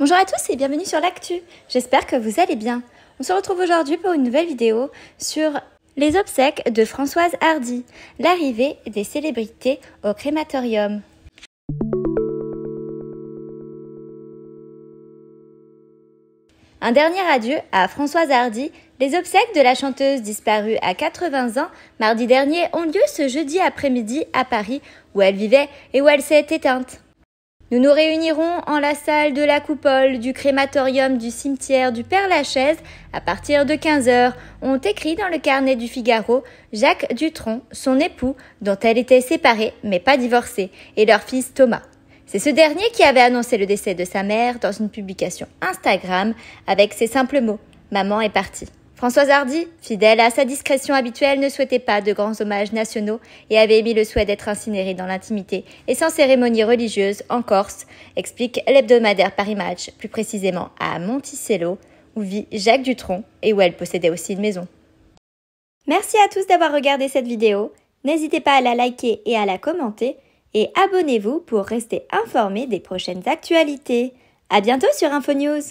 Bonjour à tous et bienvenue sur l'actu. J'espère que vous allez bien. On se retrouve aujourd'hui pour une nouvelle vidéo sur les obsèques de Françoise Hardy, l'arrivée des célébrités au crématorium. Un dernier adieu à Françoise Hardy. Les obsèques de la chanteuse disparue à 80 ans mardi dernier ont lieu ce jeudi après-midi à Paris où elle vivait et où elle s'est éteinte. Nous nous réunirons en la salle de la coupole du crématorium du cimetière du Père-Lachaise à partir de 15h, ont écrit dans le carnet du Figaro Jacques Dutronc, son époux, dont elle était séparée mais pas divorcée, et leur fils Thomas. C'est ce dernier qui avait annoncé le décès de sa mère dans une publication Instagram avec ces simples mots Maman est partie. Françoise Hardy, fidèle à sa discrétion habituelle, ne souhaitait pas de grands hommages nationaux et avait émis le souhait d'être incinérée dans l'intimité et sans cérémonie religieuse en Corse, explique l'hebdomadaire Paris Match, plus précisément à Monticello, où vit Jacques Dutronc et où elle possédait aussi une maison. Merci à tous d'avoir regardé cette vidéo. N'hésitez pas à la liker et à la commenter et abonnez-vous pour rester informé des prochaines actualités. À bientôt sur InfoNews.